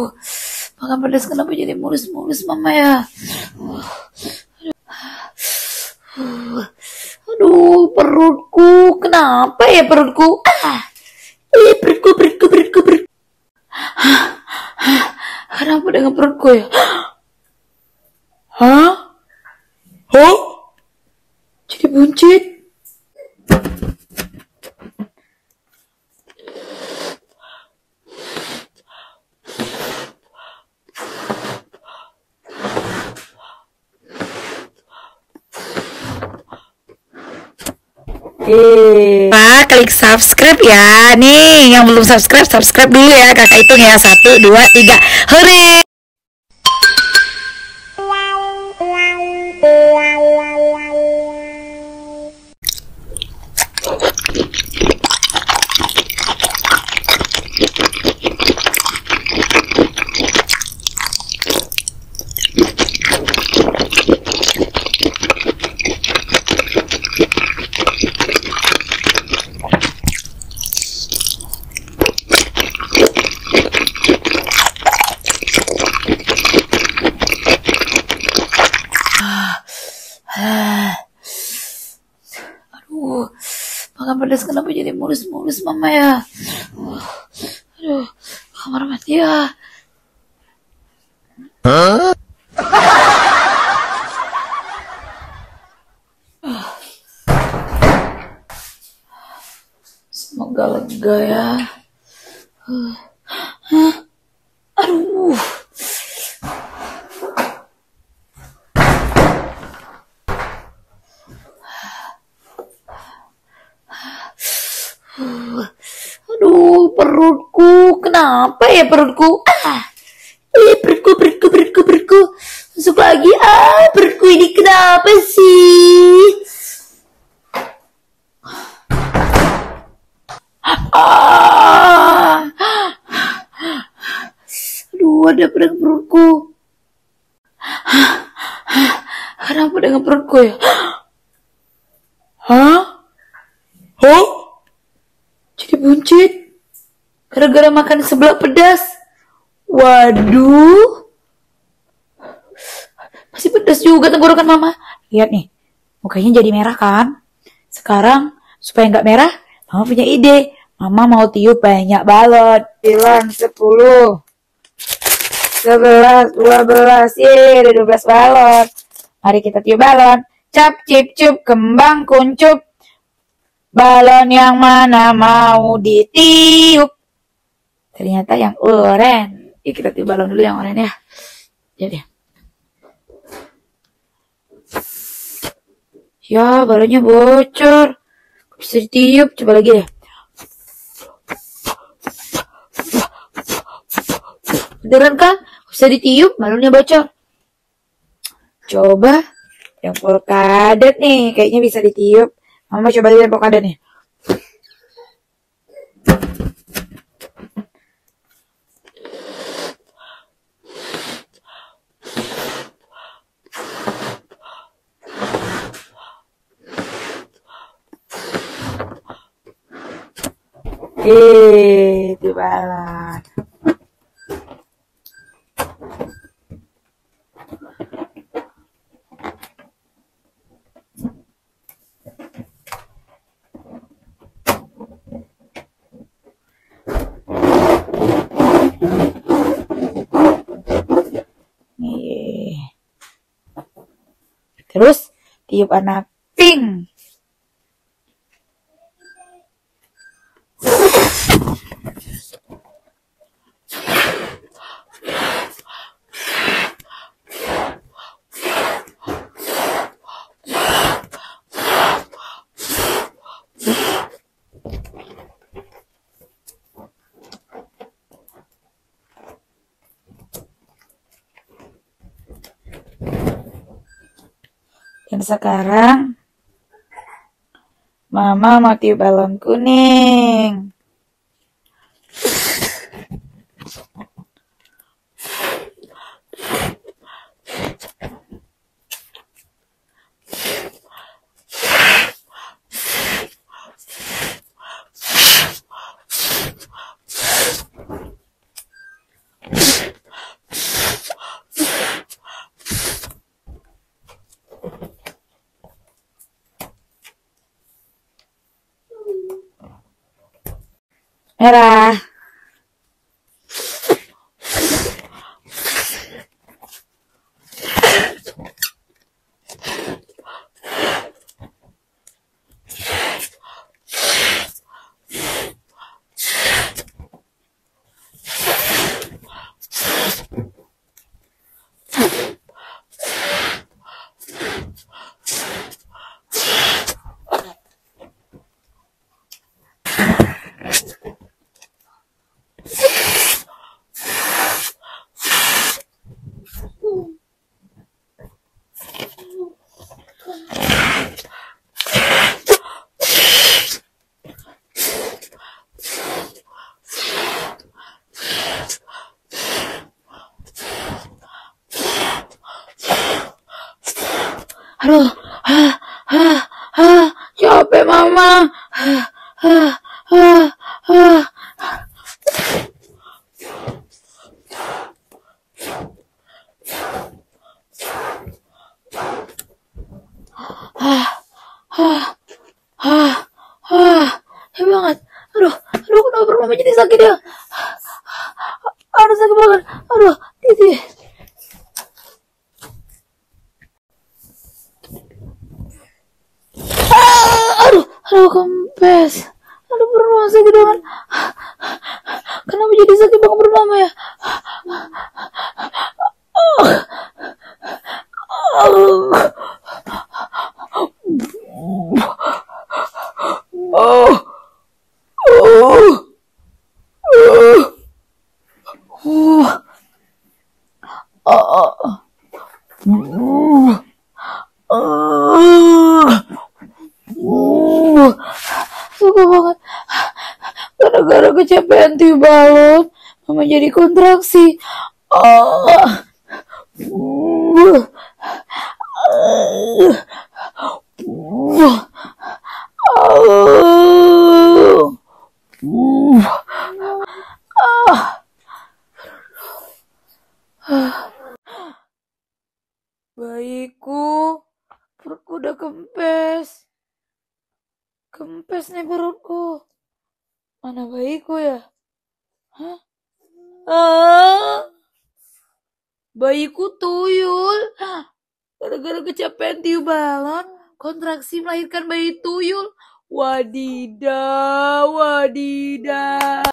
Aduh, makan pedas kenapa jadi mulus-mulus mama ya? Aduh, perutku, kenapa ya perutku? Ah, eh, perutku, perutku, perutku, perutku. Kenapa dengan perutku ya? Hah? Hah? Jadi buncit. Pak, klik subscribe ya. Nih, yang belum subscribe, subscribe dulu ya. Kakak hitung ya. Satu, dua, tiga. Hore! Pedas kenapa jadi mulus-mulus mama ya? Aduh, kamar mati ya. Semoga lega ya. Hah? Aduh. Aduh, Kenapa ya perutku? Ah, eh, perutku, perutku, perutku, perutku. Masuk lagi. Ah, perutku ini kenapa sih? Ah. Aduh, ada pedang perutku. Kenapa dengan perutku ya? Hah? Hah? Jadi buncit. Gara-gara makan sebelah pedas. Waduh. Masih pedas juga tenggorokan mama. Lihat nih. Mukanya jadi merah kan? Sekarang supaya nggak merah, mama punya ide. Mama mau tiup banyak balon. 9, 10, 11, 12, yeay, ada 12 balon. Mari kita tiup balon. Cap, cip, cup, kembang, kuncup. Balon yang mana mau ditiup? Ternyata yang oren. Yuk kita balon dulu yang oren ya. Jadi. Ya, balonnya bocor. Bisa ditiup, coba lagi deh. Beneran kan? Bisa ditiup, balonnya bocor. Coba yang polkadot nih, kayaknya bisa ditiup. Mama coba lihat polkadot nih. Eh. Terus tiup anak pink. Dan sekarang Mama mau tiup balon kuning. Merah. Aduh, ah, ah, ah, capek mama. Ah, ah, ah. Ah, ah, ah, ah, ya banget. Aduh, aduh kenapa perut mama jadi sakit ya? Aduh sakit banget. Aduh, titik. Ah, aduh, kempes. Aduh perut mama sakit banget. Kenapa jadi sakit banget perut mama ya? Oh, oh, oh, oh, oh, oh, oh. Uh, suka banget. Gara-gara tiup balon, mama jadi kontraksi. Oh. Bayiku, perutku udah kempes. Kempes nih perutku. Mana bayiku ya? Hah? Ah, bayiku tuyul. Gara-gara kecapean tiup balon, kontraksi melahirkan bayi tuyul. Wadidaw, wadidaw.